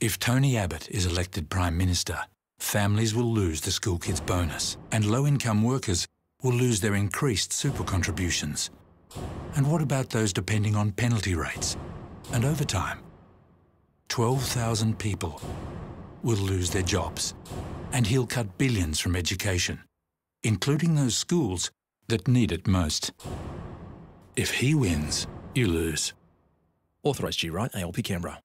If Tony Abbott is elected Prime Minister, families will lose the school kids bonus and low-income workers will lose their increased super contributions. And what about those depending on penalty rates and overtime? 12,000 people will lose their jobs and he'll cut billions from education, including those schools that need it most. If he wins, you lose. Authorised G. Wright, ALP Canberra.